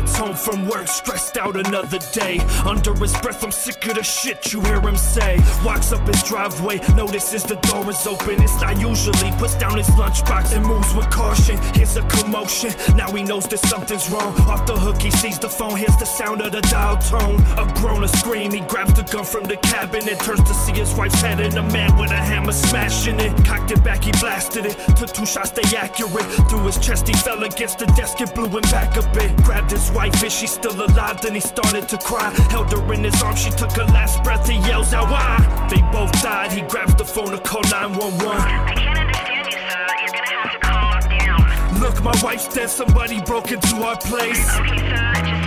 home from work, stressed out another day. Under his breath, I'm sick of the shit you hear him say. Walks up his driveway, notices the door is open. It's not usually. Puts down his lunchbox and moves with caution. Here's a commotion. Now he knows that something's wrong. Off the hook, he sees the phone. Hears the sound of the dial tone. A groan, a scream. He grabs the gun from the cabin and turns to see his wife's head and a man with a hammer smashing it. Cocked it back, he blasted it. Took two shots, they accurate. Through his chest, he fell against the desk. It blew him back a bit. Grabbed his wife, is she still alive? Then he started to cry. Held her in his arms, she took her last breath. He yells out, why? They both died. He grabs the phone to call 911. I can't understand you, sir. You're gonna have to calm down. Look, my wife's dead. Somebody broke into our place. Okay, sir,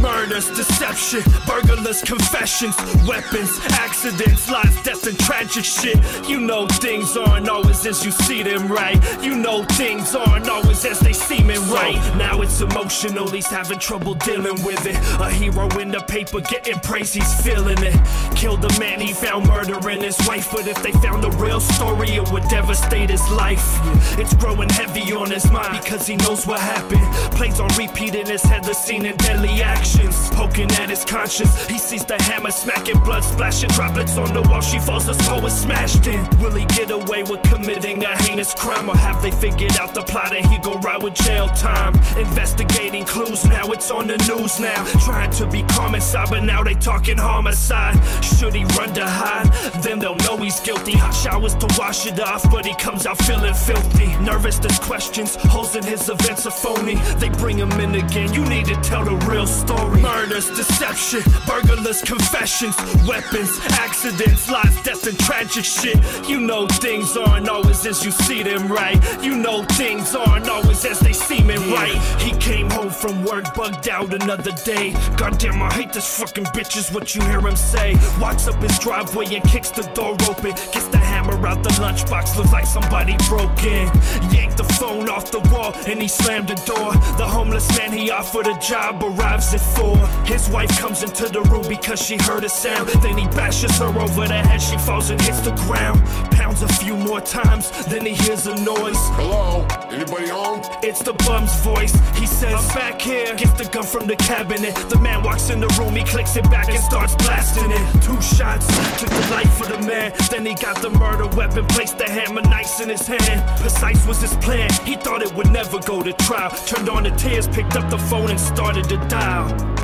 Murders, deception, burglars, confessions, weapons, accidents, lies, death, and tragic shit. You know things aren't always as you see them, right? You know things aren't always as they seem it right. Now it's emotional, he's having trouble dealing with it. A hero in the paper getting praise, he's feeling it. Killed a man he found murdering his wife, but if they found the real story, it would devastate his life. It's growing heavy on his mind because he knows what happened. Plays on repeat in his head, the scene in deadly actions. Poking at his conscience, he sees the hammer smacking, blood splashing, droplets on the wall. She falls, her skull is smashed in. Will he get away with committing a heinous crime, or have they figured out the plot and he with jail time? Investigating clues now, it's on the news now. Trying to be calm inside, but now they talking homicide. Should he run to hide? Then they'll know he's guilty. Hot showers to wash it off, but he comes out feeling filthy. Nervous, there's questions, holes in his events are phony. They bring him in again. You need to tell the real story. Deception, burglars, confessions, weapons, accidents, lies, death, and tragic shit. You know things aren't always as you see them, right? You know things aren't always as they seem it, right? He came home from work, bugged out another day. Goddamn, I hate this fucking bitch, is what you hear him say. Walks up his driveway and kicks the door open. Gets the hammer out the lunchbox, looks like somebody broke in. Yanked the and he slammed the door. The homeless man he offered a job arrives at four. His wife comes into the room because she heard a sound. Then he bashes her over the head, she falls and hits the ground. Pounds a few more times, then he hears a noise. Hello? Anybody home? It's the bum's voice. He says, I'm back here. Gets the gun from the cabinet. The man walks in the room, he clicks it back and starts blasting it. Two shots, took the life Then he got the murder weapon, placed the hammer nice in his hand. Precise was his plan. He thought it would never go to trial. Turned on the tears, picked up the phone and started to dial.